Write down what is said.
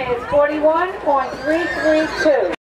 is 41.332.